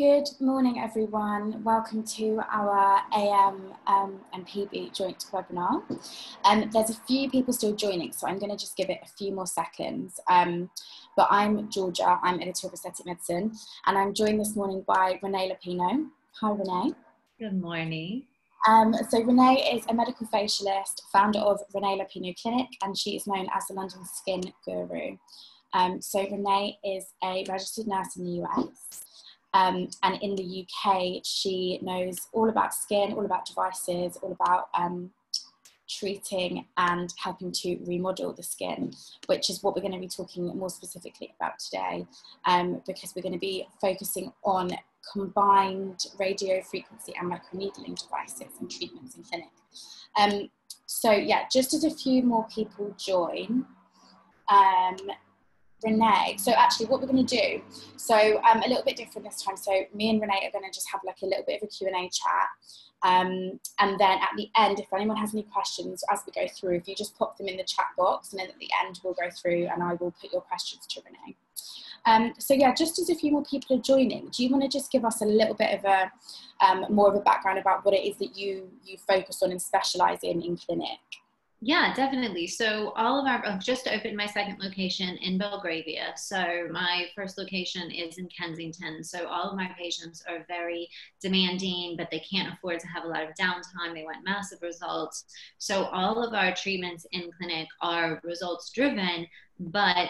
Good morning, everyone. Welcome to our AM um, and PB joint webinar. Um, there's a few people still joining, so I'm going to just give it a few more seconds. Um, but I'm Georgia, I'm editor of Aesthetic Medicine, and I'm joined this morning by Renee Lapino. Hi, Renee. Good morning. Um, so Renee is a medical facialist, founder of Renee Lapino Clinic, and she is known as the London Skin Guru. Um, so Renee is a registered nurse in the US. Um, and in the UK, she knows all about skin, all about devices, all about um, treating and helping to remodel the skin, which is what we're going to be talking more specifically about today, um, because we're going to be focusing on combined radio frequency and microneedling devices and treatments in clinic. Um, so yeah, just as a few more people join, um, Renee. So actually what we're going to do, so um, a little bit different this time. So me and Renee are going to just have like a little bit of a Q&A chat. Um, and then at the end, if anyone has any questions as we go through, if you just pop them in the chat box and then at the end we'll go through and I will put your questions to Renee. Um, so yeah, just as a few more people are joining, do you want to just give us a little bit of a um, more of a background about what it is that you you focus on and specialize in in clinic? Yeah, definitely. So all of our I've just opened my second location in Belgravia. So my first location is in Kensington. So all of my patients are very demanding, but they can't afford to have a lot of downtime. They want massive results. So all of our treatments in clinic are results driven, but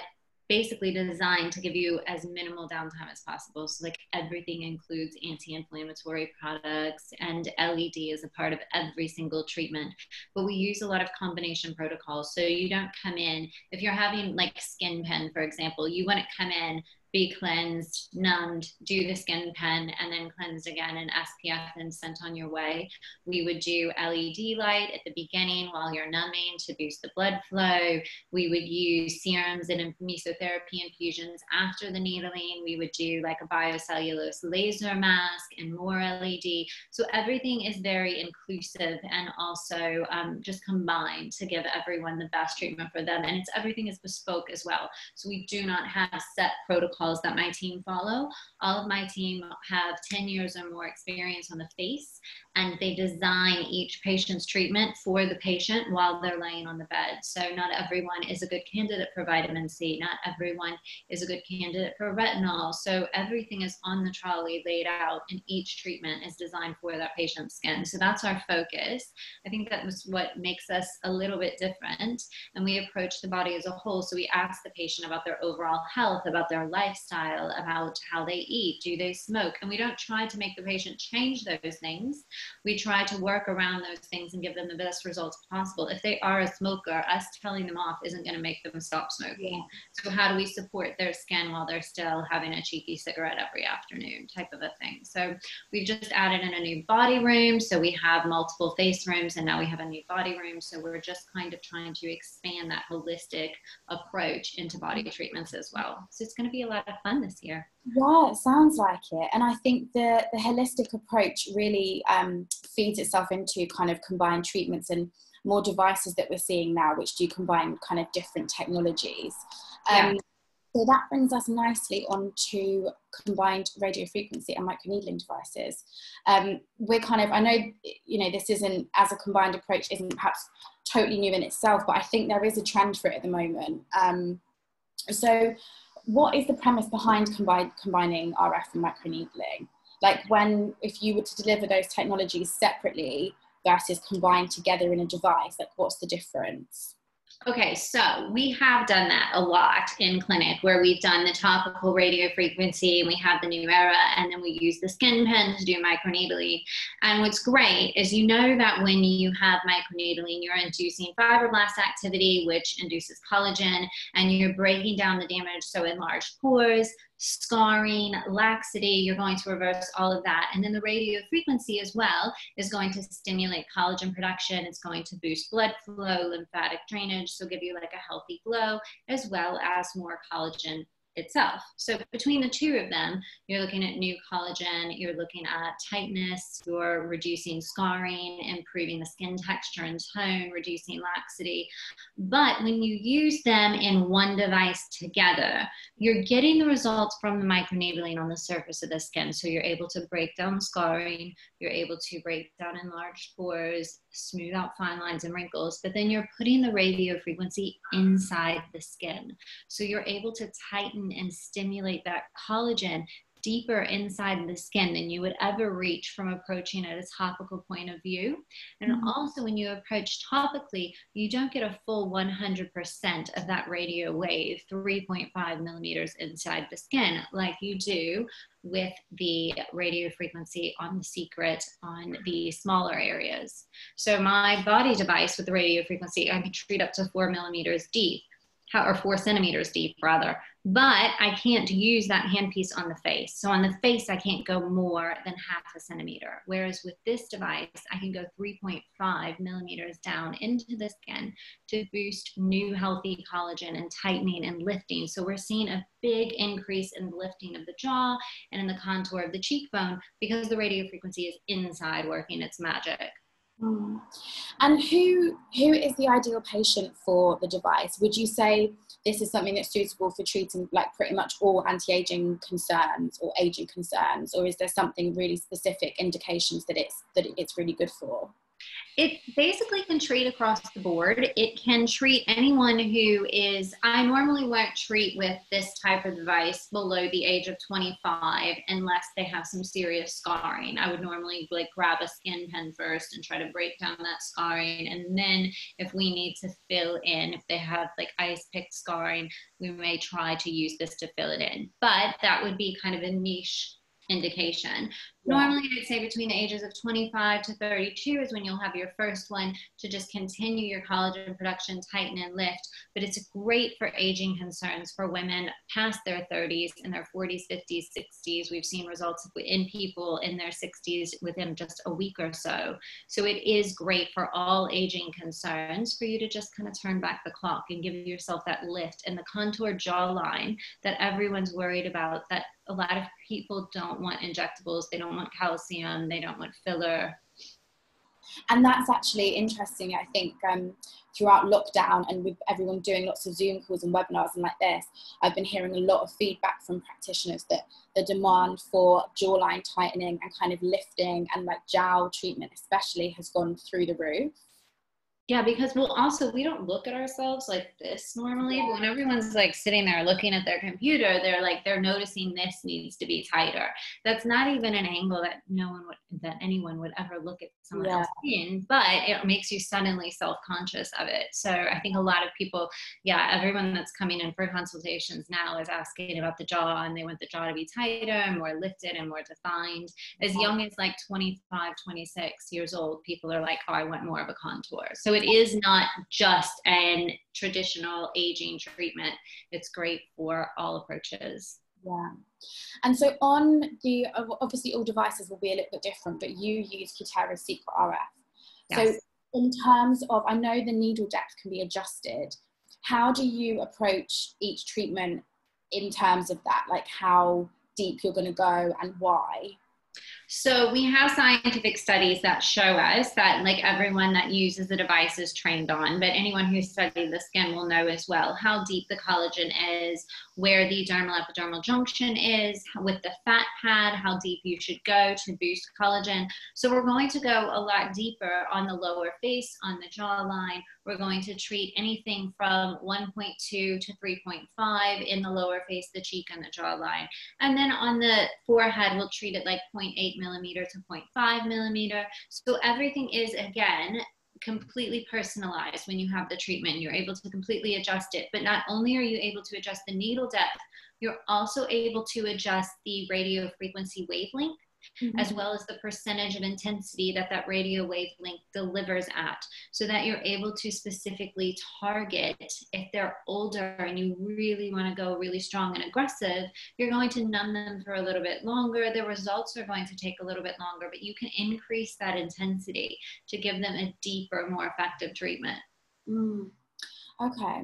basically designed to give you as minimal downtime as possible. So, like everything includes anti inflammatory products, and LED is a part of every single treatment. But we use a lot of combination protocols. So, you don't come in, if you're having like skin pen, for example, you wouldn't come in be cleansed, numbed, do the skin pen, and then cleansed again and SPF and sent on your way. We would do LED light at the beginning while you're numbing to boost the blood flow. We would use serums and mesotherapy infusions after the needling. We would do like a biocellulose laser mask and more LED. So everything is very inclusive and also um, just combined to give everyone the best treatment for them. And it's everything is bespoke as well. So we do not have set protocols protocols that my team follow. All of my team have 10 years or more experience on the face, and they design each patient's treatment for the patient while they're laying on the bed. So, not everyone is a good candidate for vitamin C, not everyone is a good candidate for retinol. So, everything is on the trolley laid out, and each treatment is designed for that patient's skin. So, that's our focus. I think that was what makes us a little bit different. And we approach the body as a whole. So, we ask the patient about their overall health, about their life lifestyle, about how they eat, do they smoke? And we don't try to make the patient change those things. We try to work around those things and give them the best results possible. If they are a smoker, us telling them off isn't going to make them stop smoking. Yeah. So, how do we support their skin while they're still having a cheeky cigarette every afternoon, type of a thing? So, we've just added in a new body room. So, we have multiple face rooms and now we have a new body room. So, we're just kind of trying to expand that holistic approach into body treatments as well. So, it's going to be a lot of fun this year. Yeah, it sounds like it. And I think the, the holistic approach really um, feeds itself into kind of combined treatments and more devices that we're seeing now, which do combine kind of different technologies. Um, yeah. So that brings us nicely on to combined radio frequency and microneedling devices. Um, we're kind of, I know, you know, this isn't as a combined approach, isn't perhaps totally new in itself, but I think there is a trend for it at the moment. Um, so what is the premise behind combining RF and microneedling? Like when, if you were to deliver those technologies separately versus combined together in a device, like what's the difference? Okay, so we have done that a lot in clinic where we've done the topical radio frequency and we have the Numera and then we use the skin pen to do microneedling. And what's great is you know that when you have microneedling, you're inducing fibroblast activity, which induces collagen, and you're breaking down the damage, so enlarged pores, scarring, laxity, you're going to reverse all of that. And then the radio frequency as well is going to stimulate collagen production. It's going to boost blood flow, lymphatic drainage, so give you like a healthy glow, as well as more collagen itself. So between the two of them, you're looking at new collagen, you're looking at tightness, you're reducing scarring, improving the skin texture and tone, reducing laxity. But when you use them in one device together, you're getting the results from the microneedling on the surface of the skin. So you're able to break down scarring, you're able to break down enlarged pores, smooth out fine lines and wrinkles, but then you're putting the radio frequency inside the skin. So you're able to tighten and stimulate that collagen deeper inside the skin than you would ever reach from approaching at a topical point of view. And mm-hmm. also, when you approach topically, you don't get a full 100% of that radio wave, 3.5 millimeters inside the skin, like you do with the radio frequency on the secret on the smaller areas. So, my body device with the radio frequency, I can treat up to four millimeters deep or four centimeters deep rather but I can't use that handpiece on the face. So on the face, I can't go more than half a centimeter. Whereas with this device, I can go 3.5 millimeters down into the skin to boost new healthy collagen and tightening and lifting. So we're seeing a big increase in the lifting of the jaw and in the contour of the cheekbone because the radio frequency is inside working its magic. Mm. And who who is the ideal patient for the device? Would you say this is something that's suitable for treating like pretty much all anti-aging concerns or aging concerns, or is there something really specific indications that it's that it's really good for? It basically can treat across the board. It can treat anyone who is, I normally won't treat with this type of device below the age of 25 unless they have some serious scarring. I would normally like grab a skin pen first and try to break down that scarring. And then if we need to fill in, if they have like ice pick scarring, we may try to use this to fill it in. But that would be kind of a niche indication. Normally, I'd say between the ages of 25 to 32 is when you'll have your first one to just continue your collagen production, tighten and lift. But it's great for aging concerns for women past their 30s, and their 40s, 50s, 60s. We've seen results in people in their 60s within just a week or so. So it is great for all aging concerns for you to just kind of turn back the clock and give yourself that lift and the contour jawline that everyone's worried about that a lot of people don't want injectables. They don't want calcium, they don't want filler. And that's actually interesting, I think, um, throughout lockdown and with everyone doing lots of Zoom calls and webinars and like this, I've been hearing a lot of feedback from practitioners that the demand for jawline tightening and kind of lifting and like jowl treatment, especially, has gone through the roof. Yeah, because we'll also we don't look at ourselves like this normally, but when everyone's like sitting there looking at their computer, they're like they're noticing this needs to be tighter. That's not even an angle that no one would that anyone would ever look at someone yeah. else in, but it makes you suddenly self-conscious of it. So I think a lot of people, yeah, everyone that's coming in for consultations now is asking about the jaw and they want the jaw to be tighter and more lifted and more defined. As young as like 25, 26 years old, people are like, oh, I want more of a contour. So it is not just an traditional aging treatment. It's great for all approaches. Yeah. And so on the, obviously all devices will be a little bit different, but you use Cutera's Secret RF. Yes. So in terms of, I know the needle depth can be adjusted. How do you approach each treatment in terms of that? Like how deep you're going to go and why? So we have scientific studies that show us that like everyone that uses the device is trained on, but anyone who's studied the skin will know as well how deep the collagen is, where the dermal epidermal junction is, with the fat pad, how deep you should go to boost collagen. So we're going to go a lot deeper on the lower face, on the jawline. We're going to treat anything from 1.2 to 3.5 in the lower face, the cheek, and the jawline. And then on the forehead, we'll treat it like 0.8 millimeter to 0.5 millimeter. So everything is, again, completely personalized when you have the treatment. You're able to completely adjust it. But not only are you able to adjust the needle depth, you're also able to adjust the radio frequency wavelength mm-hmm. as well as the percentage of intensity that that radio wavelength delivers at, so that you're able to specifically target if they're older and you really want to go really strong and aggressive, you're going to numb them for a little bit longer. The results are going to take a little bit longer, but you can increase that intensity to give them a deeper, more effective treatment. Mm. Okay.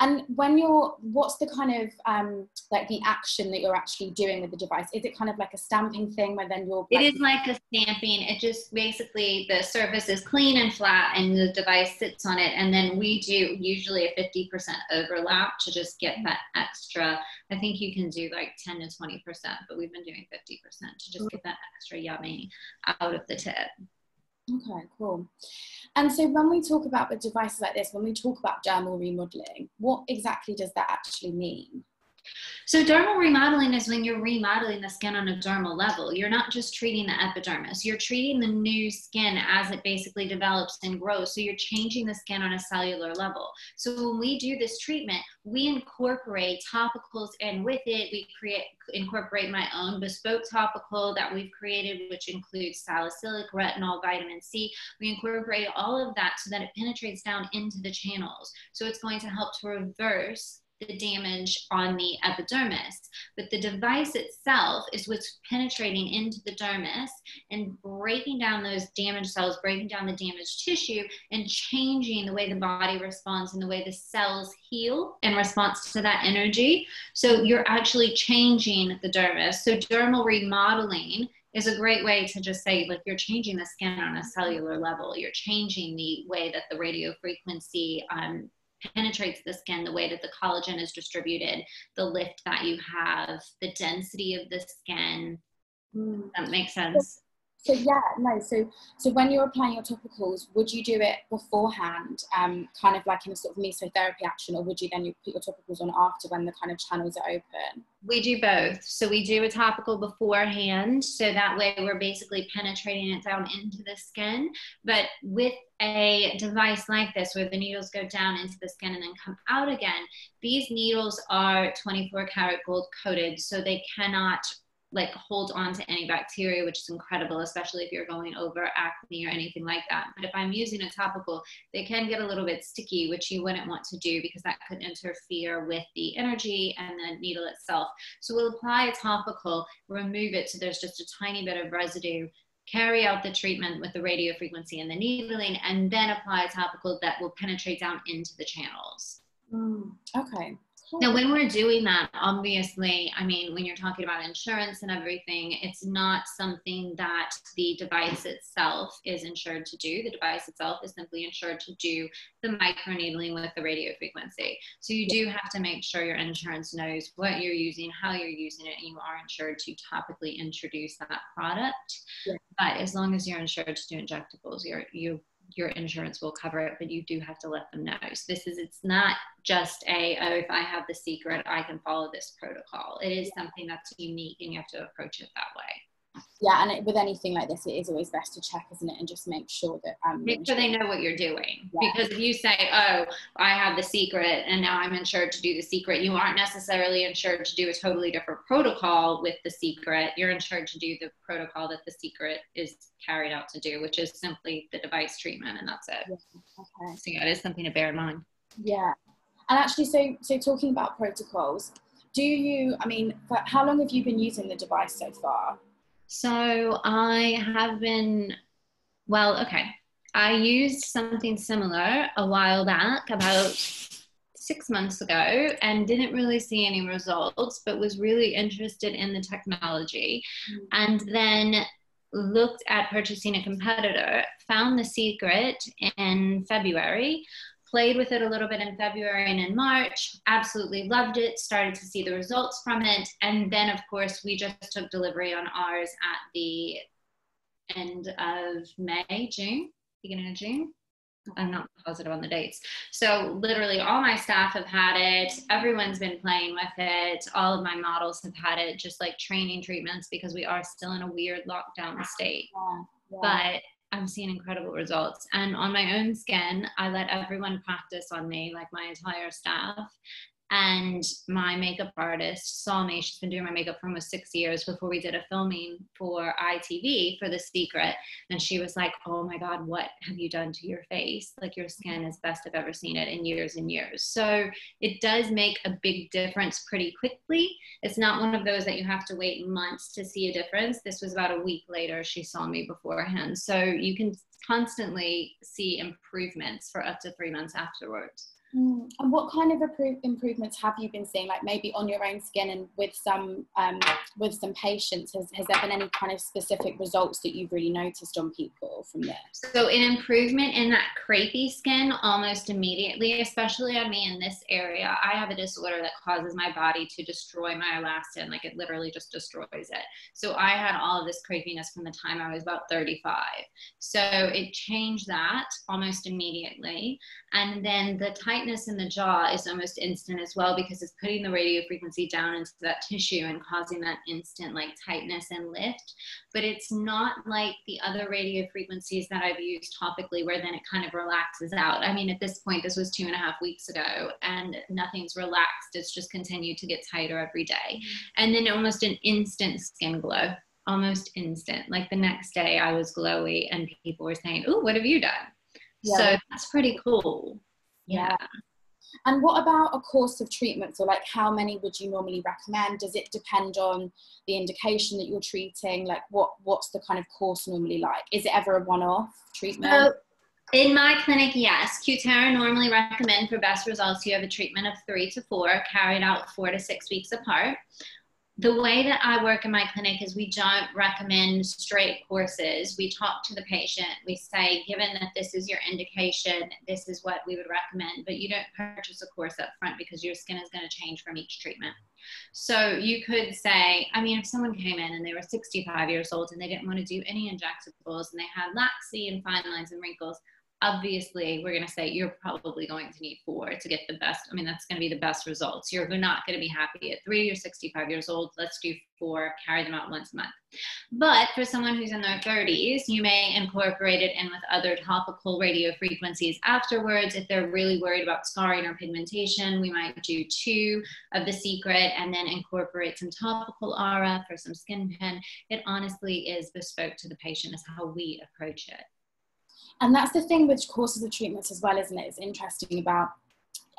And when you're, what's the kind of um, like the action that you're actually doing with the device? Is it kind of like a stamping thing where then you're? Like- it is like a stamping. It just basically the surface is clean and flat, and the device sits on it, and then we do usually a fifty percent overlap to just get that extra. I think you can do like ten to twenty percent, but we've been doing fifty percent to just get that extra yummy out of the tip. Okay, cool. And so when we talk about the devices like this, when we talk about dermal remodeling, what exactly does that actually mean? So dermal remodeling is when you're remodeling the skin on a dermal level. You're not just treating the epidermis, you're treating the new skin as it basically develops and grows. So you're changing the skin on a cellular level. So when we do this treatment, we incorporate topicals and with it we create incorporate my own bespoke topical that we've created, which includes salicylic, retinol, vitamin C. We incorporate all of that so that it penetrates down into the channels. So it's going to help to reverse the damage on the epidermis. But the device itself is what's penetrating into the dermis and breaking down those damaged cells, breaking down the damaged tissue, and changing the way the body responds and the way the cells heal in response to that energy. So you're actually changing the dermis. So dermal remodeling is a great way to just say like you're changing the skin on a cellular level you're changing the way that the radio frequency um, penetrates the skin, the way that the collagen is distributed, the lift that you have, the density of the skin. Mm. That makes sense. So yeah, no. So so when you're applying your topicals, would you do it beforehand, um, kind of like in a sort of mesotherapy action, or would you then you put your topicals on after when the kind of channels are open? We do both. So we do a topical beforehand, so that way we're basically penetrating it down into the skin. But with a device like this, where the needles go down into the skin and then come out again, these needles are 24 karat gold coated, so they cannot like hold on to any bacteria, which is incredible, especially if you're going over acne or anything like that. But if I'm using a topical, they can get a little bit sticky, which you wouldn't want to do because that could interfere with the energy and the needle itself. So we'll apply a topical, remove it so there's just a tiny bit of residue carry out the treatment with the radio frequency and the needling, and then apply a topical that will penetrate down into the channels. Mm, okay. Now, when we're doing that, obviously, I mean, when you're talking about insurance and everything, it's not something that the device itself is insured to do. The device itself is simply insured to do the microneedling with the radio frequency. So you do have to make sure your insurance knows what you're using, how you're using it, and you are insured to topically introduce that product. Yeah. But as long as you're insured to do injectables, you're you your insurance will cover it, but you do have to let them know. So this is, it's not just a, oh, if I have the secret, I can follow this protocol. It is something that's unique and you have to approach it that way yeah and it, with anything like this it is always best to check isn't it and just make sure that um make sure they know what you're doing yeah. because if you say oh i have the secret and now i'm insured to do the secret you aren't necessarily insured to do a totally different protocol with the secret you're insured to do the protocol that the secret is carried out to do which is simply the device treatment and that's it yeah. okay. so yeah it is something to bear in mind yeah and actually so so talking about protocols do you i mean how long have you been using the device so far so I have been, well, okay. I used something similar a while back, about six months ago, and didn't really see any results, but was really interested in the technology. Mm-hmm. And then looked at purchasing a competitor, found the secret in February, played with it a little bit in February and in March, absolutely loved it, started to see the results from it. And then, of course, we just took delivery on ours at the end of May, June, beginning of June. I'm not positive on the dates. So, literally, all my staff have had it. Everyone's been playing with it. All of my models have had it, just like training treatments, because we are still in a weird lockdown state. Yeah, yeah. But I'm seeing incredible results. And on my own skin, I let everyone practice on me, like my entire staff. And my makeup artist saw me. She's been doing my makeup for almost six years before we did a filming for ITV for The Secret. And she was like, Oh my God, what have you done to your face? Like, your skin is best I've ever seen it in years and years. So, it does make a big difference pretty quickly. It's not one of those that you have to wait months to see a difference. This was about a week later, she saw me beforehand. So, you can constantly see improvements for up to three months afterwards. Mm. And what kind of improvements have you been seeing, like maybe on your own skin and with some um, with some patients? Has, has there been any kind of specific results that you've really noticed on people from this? So an improvement in that crepey skin almost immediately, especially on me in this area. I have a disorder that causes my body to destroy my elastin, like it literally just destroys it. So I had all of this crepiness from the time I was about 35. So it changed that almost immediately. And then the tightness in the jaw is almost instant as well because it's putting the radio frequency down into that tissue and causing that instant like tightness and lift. But it's not like the other radio frequencies that I've used topically where then it kind of relaxes out. I mean, at this point, this was two and a half weeks ago and nothing's relaxed. It's just continued to get tighter every day. And then almost an instant skin glow almost instant. Like the next day, I was glowy, and people were saying, "Oh, what have you done?" Yeah. So that's pretty cool. Yeah. And what about a course of treatment? So, like, how many would you normally recommend? Does it depend on the indication that you're treating? Like, what what's the kind of course normally like? Is it ever a one-off treatment? So, in my clinic, yes. Cutera normally recommend for best results you have a treatment of three to four, carried out four to six weeks apart the way that I work in my clinic is we don't recommend straight courses. We talk to the patient. We say, given that this is your indication, this is what we would recommend. But you don't purchase a course up front because your skin is going to change from each treatment. So you could say, I mean, if someone came in and they were 65 years old and they didn't want to do any injectables and they had laxity and fine lines and wrinkles, obviously we're going to say you're probably going to need four to get the best i mean that's going to be the best results. You're not going to be happy at three you're 65 years old let's do four carry them out once a month. But for someone who's in their 30s you may incorporate it in with other topical radio frequencies afterwards. If they're really worried about scarring or pigmentation we might do two of the secret and then incorporate some topical aura for some skin pen. It honestly is bespoke to the patient is how we approach it and that's the thing with courses of treatments as well, isn't it? It's interesting about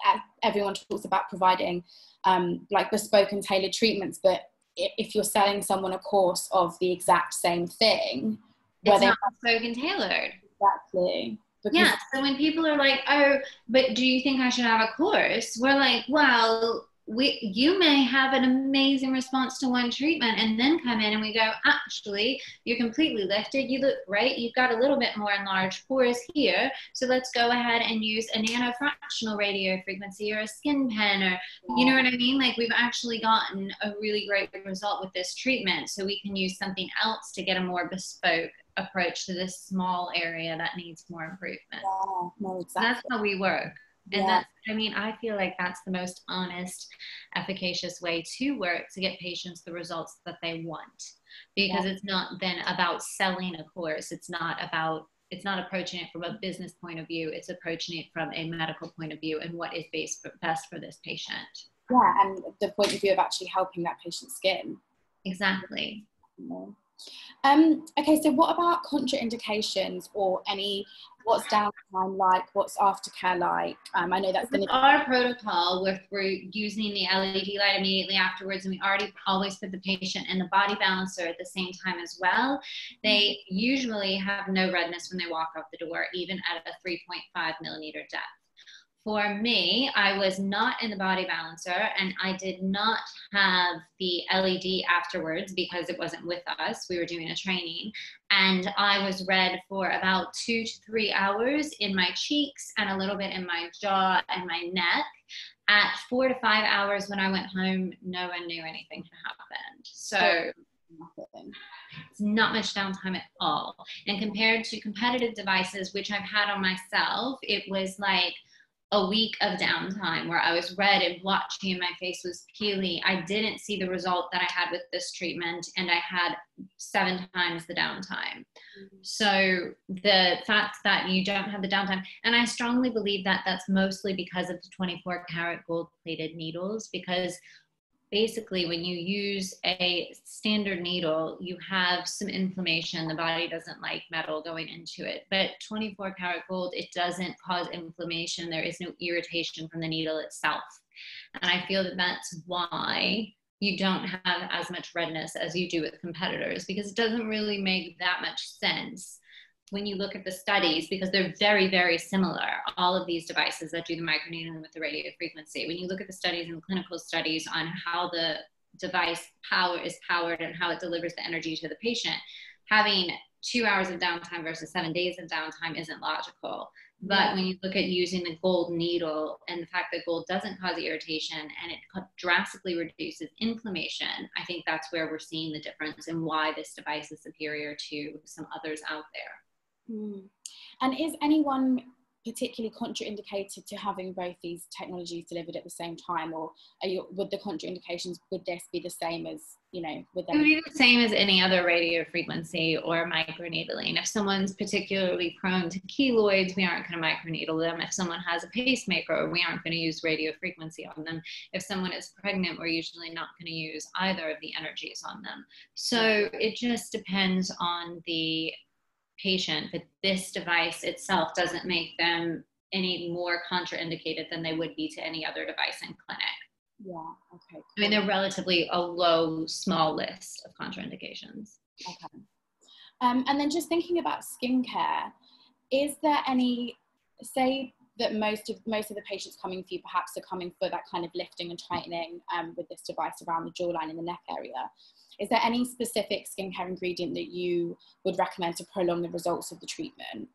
uh, everyone talks about providing um, like bespoke and tailored treatments, but if you're selling someone a course of the exact same thing, it's not bespoke and tailored. Exactly. Yeah. So when people are like, "Oh, but do you think I should have a course?" We're like, "Well, we you may have an amazing response to one treatment and then come in and we go actually you're completely lifted. You look great. You've got a little bit more enlarged pores here. So let's go ahead and use a nanofractional radio frequency or a skin pen or you know what i mean? Like we've actually gotten a really great result with this treatment. So we can use something else to get a more bespoke approach to this small area that needs more improvement. Yeah, no, exactly. that's how we work and yeah. that's i mean i feel like that's the most honest efficacious way to work to get patients the results that they want. Because yeah. it's not then about selling a course. It's not about it's not approaching it from a business point of view. It's approaching it from a medical point of view and what is best for, best for this patient. Yeah and the point of view of actually helping that patient's skin. Exactly um, okay, so what about contraindications or any what's downtime like? What's aftercare like? Um, I know that's been our protocol. Where we're using the LED light immediately afterwards, and we already always put the patient in the body balancer at the same time as well. They usually have no redness when they walk out the door, even at a 3.5 millimeter depth. For me, I was not in the body balancer and I did not have the LED afterwards because it wasn't with us. We were doing a training. And I was red for about two to three hours in my cheeks and a little bit in my jaw and my neck. At four to five hours when I went home, no one knew anything had happened. So oh. nothing. it's not much downtime at all. And compared to competitive devices, which I've had on myself, it was like a week of downtime where I was red and blotchy and my face was peely. I didn't see the result that I had with this treatment, and I had seven times the downtime. Mm-hmm. So the fact that you don't have the downtime, and I strongly believe that that's mostly because of the 24 karat gold plated needles, because basically when you use a standard needle you have some inflammation. The body doesn't like metal going into it. But 24 karat gold it doesn't cause inflammation. There is no irritation from the needle itself. And i feel that that's why you don't have as much redness as you do with competitors because it doesn't really make that much sense when you look at the studies, because they're very, very similar, all of these devices that do the microneedling with the radio frequency, when you look at the studies and the clinical studies on how the device power is powered and how it delivers the energy to the patient, having two hours of downtime versus seven days of downtime isn't logical. But when you look at using the gold needle and the fact that gold doesn't cause irritation and it drastically reduces inflammation, I think that's where we're seeing the difference and why this device is superior to some others out there. Mm. And is anyone particularly contraindicated to having both these technologies delivered at the same time, or you, would the contraindications would this be the same as you know? Would it would be the same as any other radio frequency or microneedling. If someone's particularly prone to keloids, we aren't going to microneedle them. If someone has a pacemaker, we aren't going to use radio frequency on them. If someone is pregnant, we're usually not going to use either of the energies on them. So it just depends on the patient, but this device itself doesn't make them any more contraindicated than they would be to any other device in clinic. Yeah, okay. Cool. I mean, they're relatively a low, small list of contraindications. Okay. Um, and then just thinking about skincare, is there any, say that most of most of the patients coming for you perhaps are coming for that kind of lifting and tightening um, with this device around the jawline and the neck area. Is there any specific skincare ingredient that you would recommend to prolong the results of the treatment?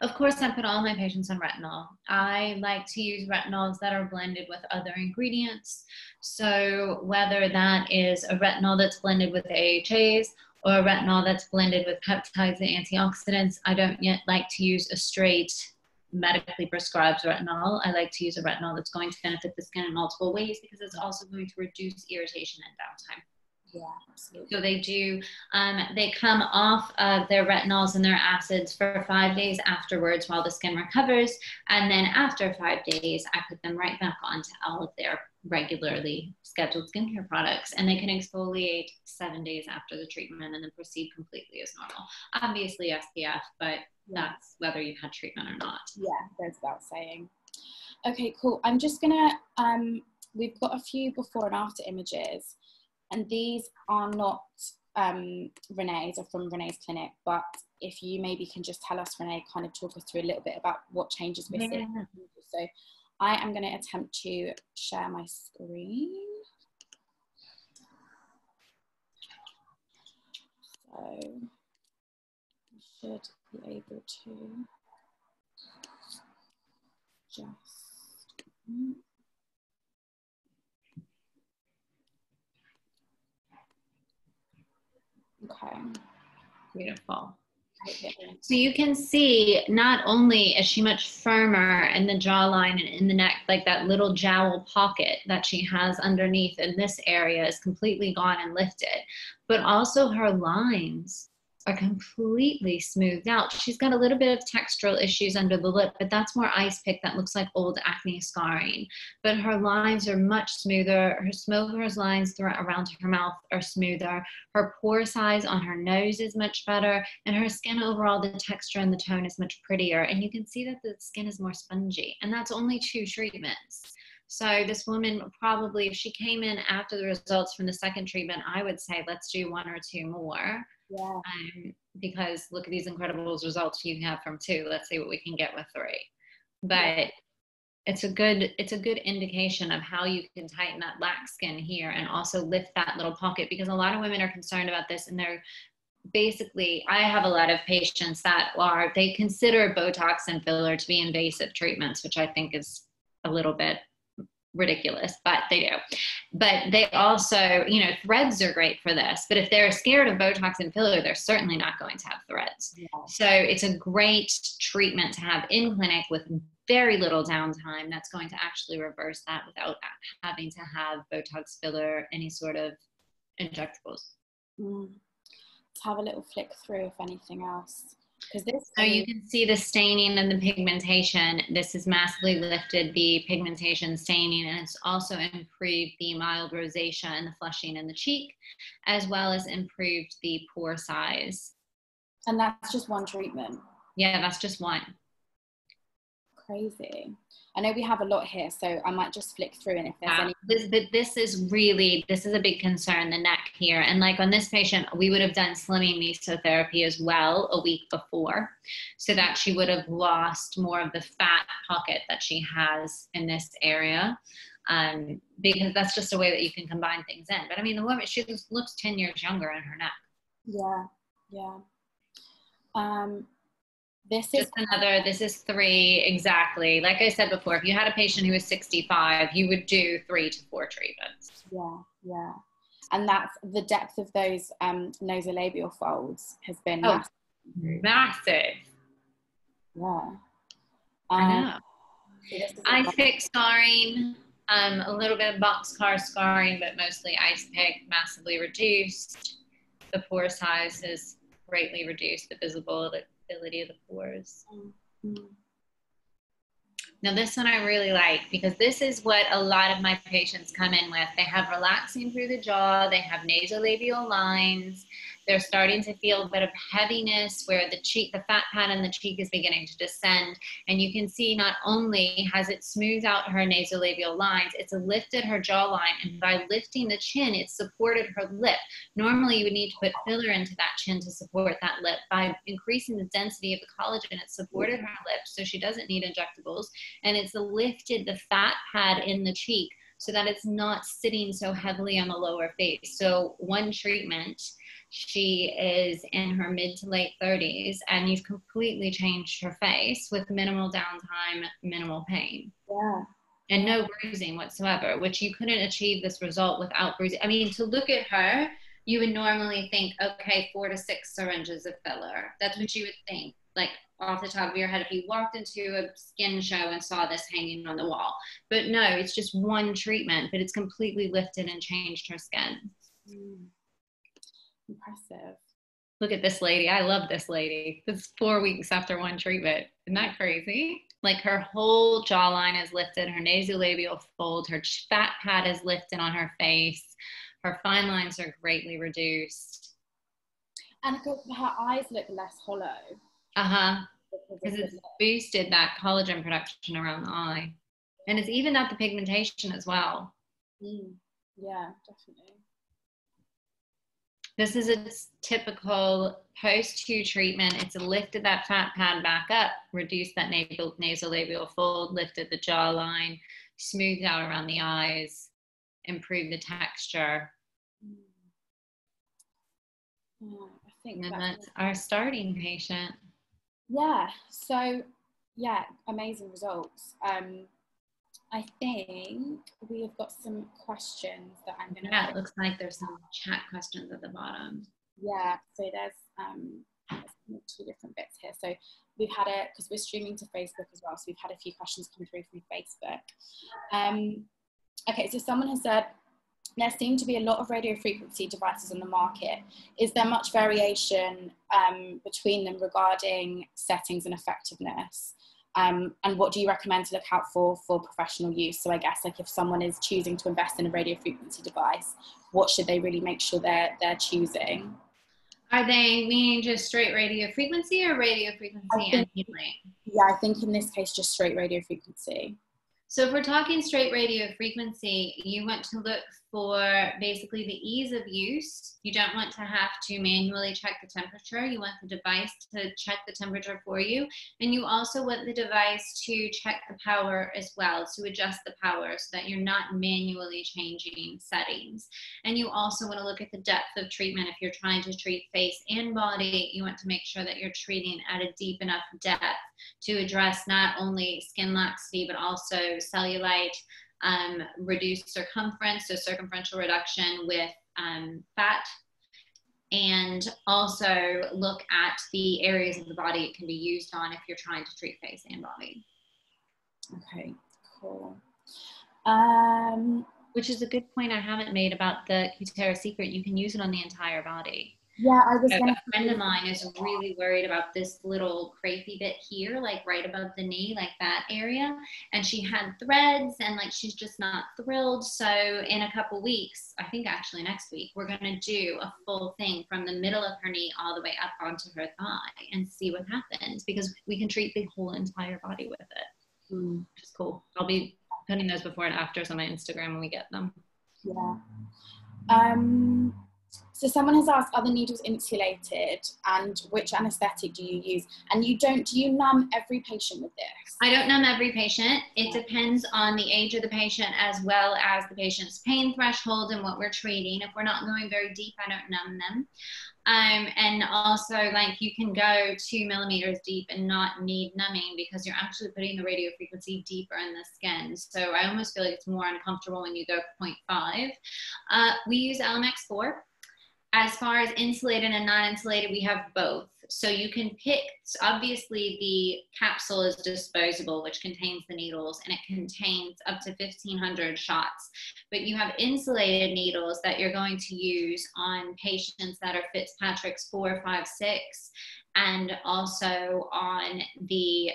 Of course, I put all my patients on retinol. I like to use retinols that are blended with other ingredients. So, whether that is a retinol that's blended with AHAs or a retinol that's blended with peptides and antioxidants, I don't yet like to use a straight medically prescribed retinol. I like to use a retinol that's going to benefit the skin in multiple ways because it's also going to reduce irritation and downtime. Yeah, absolutely. So they do, um, they come off of their retinols and their acids for five days afterwards while the skin recovers. And then after five days, I put them right back onto all of their regularly scheduled skincare products. And they can exfoliate seven days after the treatment and then proceed completely as normal. Obviously, SPF, but yeah. that's whether you've had treatment or not. Yeah, there's that saying. Okay, cool. I'm just gonna, um, we've got a few before and after images and these are not um, Renee's or from Renee's clinic, but if you maybe can just tell us, Renee, kind of talk us through a little bit about what changes we're seeing. Yeah. So I am going to attempt to share my screen. So I should be able to just. Okay. Beautiful. So you can see not only is she much firmer in the jawline and in the neck, like that little jowl pocket that she has underneath in this area is completely gone and lifted, but also her lines are completely smoothed out. She's got a little bit of textural issues under the lip, but that's more ice pick that looks like old acne scarring. But her lines are much smoother. Her smoker's lines around her mouth are smoother. Her pore size on her nose is much better. And her skin overall, the texture and the tone is much prettier. And you can see that the skin is more spongy. And that's only two treatments. So this woman probably, if she came in after the results from the second treatment, I would say let's do one or two more yeah. Um, because look at these incredible results you have from two. Let's see what we can get with three. But yeah. it's a good it's a good indication of how you can tighten that lax skin here and also lift that little pocket because a lot of women are concerned about this and they're basically i have a lot of patients that are they consider botox and filler to be invasive treatments which i think is a little bit ridiculous, but they do. But they also, you know, threads are great for this. But if they're scared of Botox and filler, they're certainly not going to have threads. Yeah. So it's a great treatment to have in clinic with very little downtime that's going to actually reverse that without having to have Botox filler, any sort of injectables. Mm. Let's have a little flick through if anything else because this so you can see the staining and the pigmentation. This has massively lifted the pigmentation staining and it's also improved the mild rosacea and the flushing in the cheek as well as improved the pore size. And that's just one treatment? Yeah that's just one crazy. I know we have a lot here, so I might just flick through and if there's Yeah, any. this, but this is really this is a big concern the neck here and like on this patient we would have done slimming mesotherapy as well a week before so that she would have lost more of the fat pocket that she has in this area um, because that's just a way that you can combine things in but i mean the woman she just looks 10 years younger in her neck Yeah, yeah. Um, this is just another this is three exactly like i said before if you had a patient who was 65 you would do three to four treatments yeah, yeah. And that's the depth of those um, nasolabial folds has been Oh. massive. massive Yeah. i Um, know so this is a Ice lot- pick scarring, um, a little bit of boxcar scarring, but mostly ice pick, massively reduced. The pore size is greatly reduced, The visible, the of the pores. Mm. Now, this one I really like because this is what a lot of my patients come in with. They have relaxing through the jaw, they have nasolabial lines, they're starting to feel a bit of heaviness where the cheek, the fat pad in the cheek is beginning to descend. And you can see not only has it smoothed out her nasolabial lines, it's lifted her jawline. And by lifting the chin, it's supported her lip. Normally, you would need to put filler into that chin to support that lip. By increasing the density of the collagen, it supported her lip, so she doesn't need injectables and it's lifted the fat pad in the cheek so that it's not sitting so heavily on the lower face. So, one treatment, she is in her mid to late 30s, and you've completely changed her face with minimal downtime, minimal pain. Yeah. And no bruising whatsoever, which you couldn't achieve this result without bruising. I mean, to look at her, you would normally think, okay, four to six syringes of filler. That's what you would think, like off the top of your head, if you walked into a skin show and saw this hanging on the wall. But no, it's just one treatment, but it's completely lifted and changed her skin. Mm. Impressive. Look at this lady. I love this lady. It's four weeks after one treatment. Isn't that crazy? Like her whole jawline is lifted, her nasolabial fold, her fat pad is lifted on her face, her fine lines are greatly reduced. And her eyes look less hollow. Uh huh. because it's boosted that collagen production around the eye. And it's even out the pigmentation as well. Mm. Yeah, definitely. This is a typical post two treatment. It's lifted that fat pad back up, reduced that nasal, nasolabial fold, lifted the jawline, smoothed out around the eyes, improved the texture. Yeah, I think And that's that's our starting patient. Yeah, so yeah, amazing results. Um, I think we have got some questions that I'm gonna. Yeah, it looks like there's some chat questions at the bottom. Yeah, so there's um two different bits here. So we've had it because we're streaming to Facebook as well, so we've had a few questions come through from Facebook. Um, okay, so someone has said there seem to be a lot of radio frequency devices on the market. Is there much variation um, between them regarding settings and effectiveness? Um, and what do you recommend to look out for for professional use? So I guess like if someone is choosing to invest in a radio frequency device, what should they really make sure they're they're choosing? Are they meaning just straight radio frequency or radio frequency I and think- Yeah, I think in this case just straight radio frequency. So if we're talking straight radio frequency, you want to look for basically the ease of use. You don't want to have to manually check the temperature. You want the device to check the temperature for you. And you also want the device to check the power as well, to adjust the power so that you're not manually changing settings. And you also want to look at the depth of treatment. If you're trying to treat face and body, you want to make sure that you're treating at a deep enough depth to address not only skin laxity but also cellulite, um, reduced circumference, so circumferential reduction with um, fat, and also look at the areas of the body it can be used on if you're trying to treat face and body. Okay, cool. Um, Which is a good point I haven't made about the Cutera Secret. You can use it on the entire body. Yeah, I was gonna. a friend of mine is really worried about this little crepey bit here, like right above the knee, like that area. And she had threads and like she's just not thrilled. So in a couple weeks, I think actually next week, we're gonna do a full thing from the middle of her knee all the way up onto her thigh and see what happens because we can treat the whole entire body with it. mm. which is cool. I'll be putting those before and afters on my Instagram when we get them. Yeah. Um, so someone has asked, are the needles insulated and which anesthetic do you use? And you don't, do you numb every patient with this? I don't numb every patient. It depends on the age of the patient as well as the patient's pain threshold and what we're treating. If we're not going very deep, I don't numb them. Um, and also, like you can go two millimeters deep and not need numbing because you're actually putting the radio frequency deeper in the skin. So I almost feel like it's more uncomfortable when you go 0.5. Uh, we use LMX 4 as far as insulated and non-insulated, we have both. So you can pick, obviously the capsule is disposable, which contains the needles and it contains up to 1500 shots. But you have insulated needles that you're going to use on patients that are Fitzpatrick's four, five, six, and also on the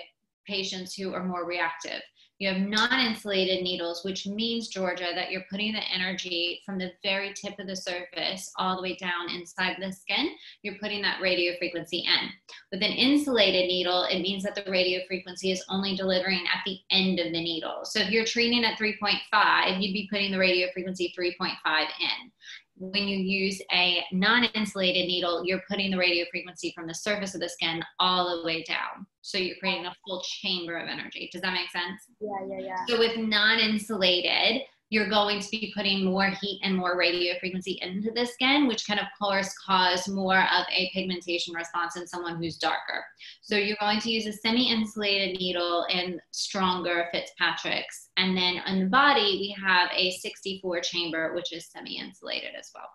patients who are more reactive. You have non-insulated needles, which means, Georgia, that you're putting the energy from the very tip of the surface all the way down inside the skin. You're putting that radio frequency in. With an insulated needle, it means that the radio frequency is only delivering at the end of the needle. So if you're treating at 3.5, you'd be putting the radio frequency 3.5 in when you use a non-insulated needle, you're putting the radio frequency from the surface of the skin all the way down. So you're creating a full chamber of energy. Does that make sense? Yeah, yeah, yeah. So with non-insulated, you're going to be putting more heat and more radio frequency into the skin, which can, of course, cause more of a pigmentation response in someone who's darker. So you're going to use a semi insulated needle in stronger Fitzpatrick's. And then on the body, we have a 64 chamber, which is semi insulated as well.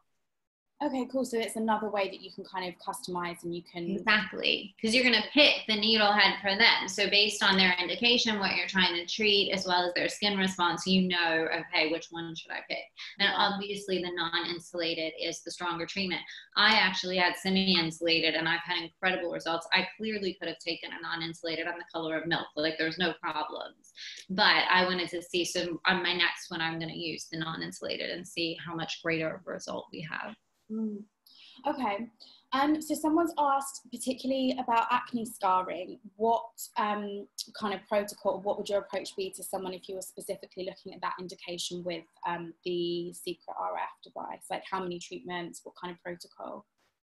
Okay, cool. So it's another way that you can kind of customize and you can exactly because you're going to pick the needle head for them. So based on their indication, what you're trying to treat, as well as their skin response, you know, okay, which one should I pick? And obviously, the non-insulated is the stronger treatment. I actually had semi-insulated, and I've had incredible results. I clearly could have taken a non-insulated on the color of milk, like there's no problems. But I wanted to see. So on my next one, I'm going to use the non-insulated and see how much greater of a result we have. Mm. Okay. Um, so someone's asked particularly about acne scarring. What um, kind of protocol, what would your approach be to someone if you were specifically looking at that indication with um, the secret RF device? Like how many treatments, what kind of protocol?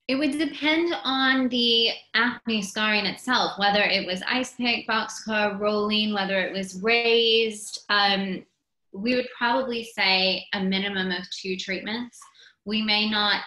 It would depend on the acne scarring itself, whether it was ice pick, boxcar, rolling, whether it was raised. Um, we would probably say a minimum of two treatments we may not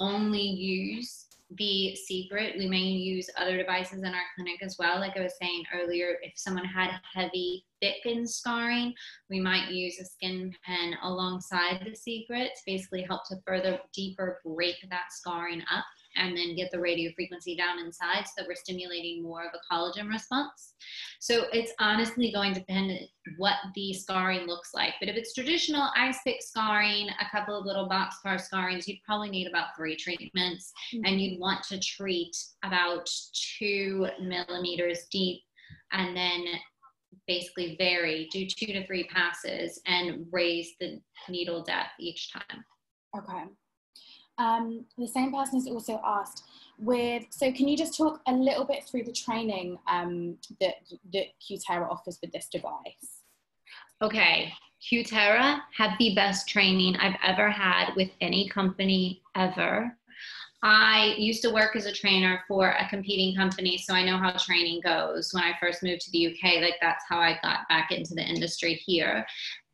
only use the secret. We may use other devices in our clinic as well. Like I was saying earlier, if someone had heavy, thickened scarring, we might use a skin pen alongside the secret to basically help to further deeper break that scarring up and then get the radio frequency down inside so that we're stimulating more of a collagen response. So it's honestly going to depend what the scarring looks like. But if it's traditional ice pick scarring, a couple of little boxcar scarrings, you'd probably need about three treatments mm-hmm. and you'd want to treat about two millimeters deep and then basically vary, do two to three passes and raise the needle depth each time. Okay. Um, the same person has also asked with, so can you just talk a little bit through the training um, that, that Cutera offers with this device? Okay, Cutera had the best training I've ever had with any company ever. I used to work as a trainer for a competing company, so I know how training goes. When I first moved to the UK, like that's how I got back into the industry here.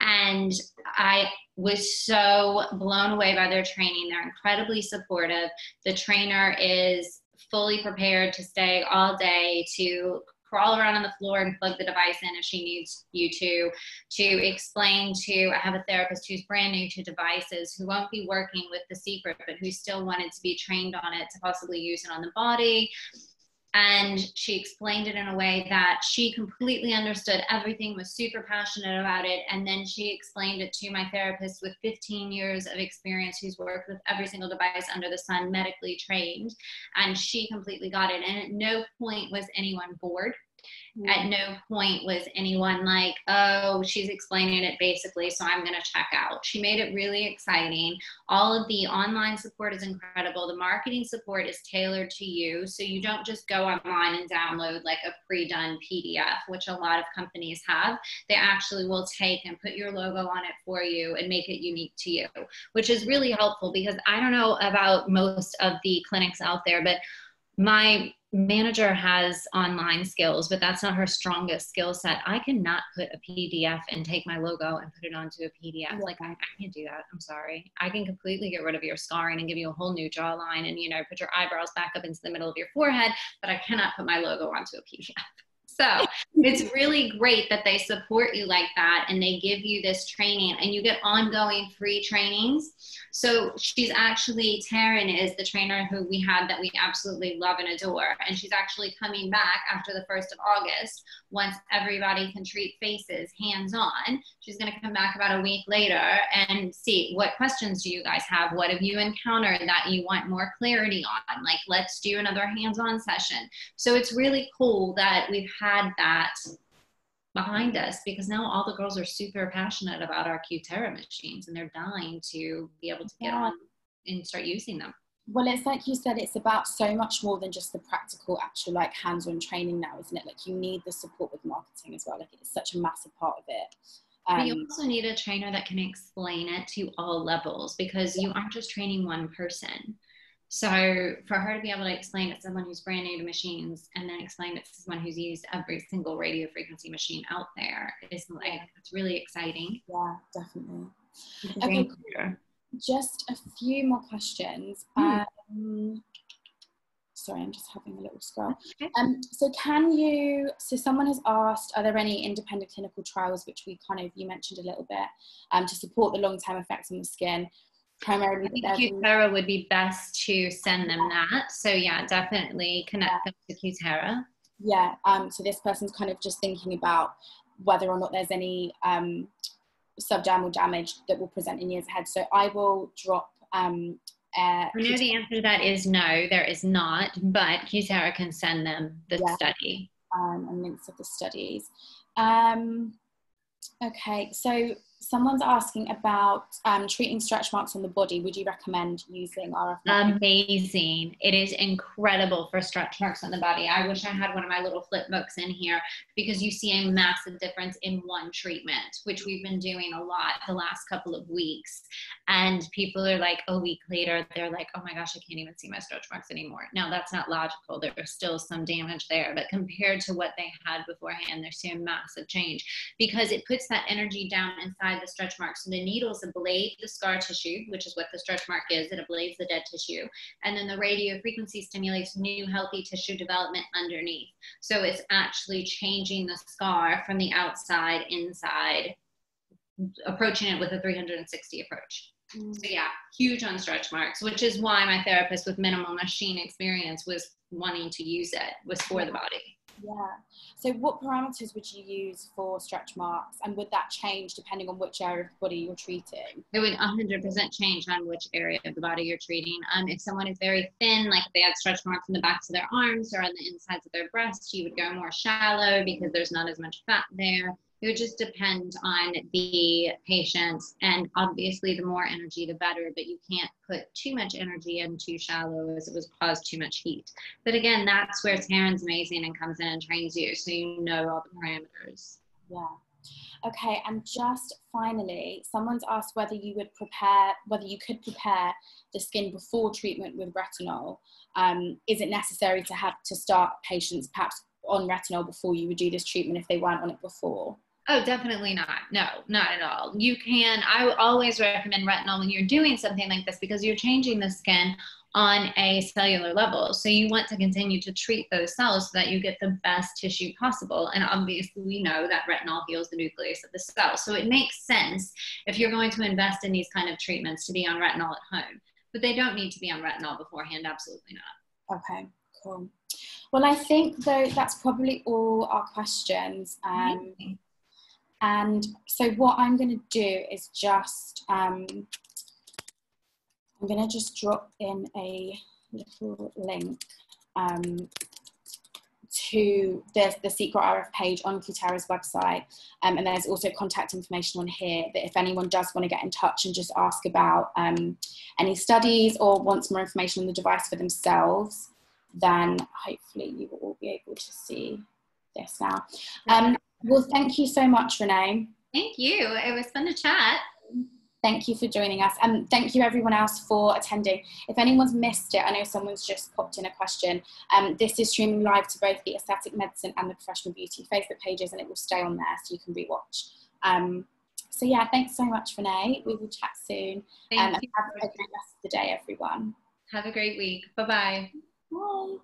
And I was so blown away by their training. They're incredibly supportive. The trainer is fully prepared to stay all day to crawl around on the floor and plug the device in if she needs you to, to explain to, I have a therapist who's brand new to devices who won't be working with the secret, but who still wanted to be trained on it to possibly use it on the body. And she explained it in a way that she completely understood everything was super passionate about it. And then she explained it to my therapist with 15 years of experience who's worked with every single device under the sun medically trained. And she completely got it. And at no point was anyone bored Mm-hmm. At no point was anyone like, oh, she's explaining it basically, so I'm going to check out. She made it really exciting. All of the online support is incredible. The marketing support is tailored to you. So you don't just go online and download like a pre done PDF, which a lot of companies have. They actually will take and put your logo on it for you and make it unique to you, which is really helpful because I don't know about most of the clinics out there, but my manager has online skills, but that's not her strongest skill set. I cannot put a PDF and take my logo and put it onto a PDF. Like I, I, can't do that. I'm sorry. I can completely get rid of your scarring and give you a whole new jawline and you know put your eyebrows back up into the middle of your forehead, but I cannot put my logo onto a PDF. So it's really great that they support you like that and they give you this training and you get ongoing free trainings. So she's actually, Taryn is the trainer who we had that we absolutely love and adore. And she's actually coming back after the 1st of August once everybody can treat faces hands on. She's going to come back about a week later and see what questions do you guys have? What have you encountered that you want more clarity on? Like, let's do another hands on session. So it's really cool that we've had that behind us because now all the girls are super passionate about our Cutera machines and they're dying to be able to get yeah. on and start using them. Well, it's like you said, it's about so much more than just the practical, actual, like hands-on training now, isn't it? Like you need the support with marketing as well. Like it's such a massive part of it. Um, but you um, also need a trainer that can explain it to all levels because you aren't just training one person. So for her to be able to explain it to someone who's brand new to machines and then explain it to someone who's used every single radio frequency machine out there is like it's really exciting. Yeah, definitely. Okay, just a few more questions. Hmm. Um, sorry, I'm just having a little scroll. Um, so can you, so someone has asked, are there any independent clinical trials, which we kind of, you mentioned a little bit, um, to support the long-term effects on the skin? Primarily. I think Cutera would be best to send them that. So yeah, definitely connect yeah. them to Cutera. Yeah. Um, so this person's kind of just thinking about whether or not there's any um, subdermal damage that will present in years ahead. So I will drop. Um, uh, I know the answer to that is no, there is not, but Cutera can send them the yeah. study. Um, and links of the studies. Um, okay, so someone's asking about um, treating stretch marks on the body. Would you recommend using RF? Amazing. It is incredible for stretch marks on the body. I wish I had one of my little flip books in here because you see a massive difference in one treatment, which we've been doing a lot the last couple of weeks. And people are like, a week later, they're like, oh my gosh, I can't even see my stretch marks anymore. Now, that's not logical. There's still some damage there, but compared to what they had beforehand, they're seeing massive change because it puts that energy down inside the stretch marks. So the needles ablate the scar tissue, which is what the stretch mark is. It ablates the dead tissue. And then the radio frequency stimulates new healthy tissue development underneath. So it's actually changing the scar from the outside inside, approaching it with a 360 approach. Mm. So yeah, huge on stretch marks, which is why my therapist with minimal machine experience was wanting to use it, was for the body. Yeah. So, what parameters would you use for stretch marks, and would that change depending on which area of the body you're treating? It would 100% change on which area of the body you're treating. Um, if someone is very thin, like they had stretch marks on the backs of their arms or on the insides of their breasts, you would go more shallow because there's not as much fat there it would just depend on the patient and obviously the more energy the better but you can't put too much energy in too shallow as it would cause too much heat. But again that's where Taryn's amazing and comes in and trains you so you know all the parameters. Yeah. Okay and just finally someone's asked whether you would prepare whether you could prepare the skin before treatment with retinol. Um, is it necessary to have to start patients perhaps on retinol before you would do this treatment if they weren't on it before Oh, definitely not. No, not at all. You can, I always recommend retinol when you're doing something like this because you're changing the skin on a cellular level. So you want to continue to treat those cells so that you get the best tissue possible. And obviously, we know that retinol heals the nucleus of the cell. So it makes sense if you're going to invest in these kind of treatments to be on retinol at home. But they don't need to be on retinol beforehand, absolutely not. Okay, cool. Well, I think though that's probably all our questions. Um, and so what I'm going to do is just, um, I'm going to just drop in a little link um, to the, the secret RF page on Cutera's website. Um, and there's also contact information on here that if anyone does want to get in touch and just ask about um, any studies or wants more information on the device for themselves, then hopefully you will all be able to see this now. Um, well, thank you so much, Renee. Thank you. It was fun to chat. Thank you for joining us. And thank you everyone else for attending. If anyone's missed it, I know someone's just popped in a question. Um, this is streaming live to both the Aesthetic Medicine and the Professional Beauty Facebook pages and it will stay on there so you can rewatch. Um, so yeah, thanks so much, Renee. We will chat soon. Thank um, you. Have a great rest of the day, everyone. Have a great week. Bye-bye. Bye.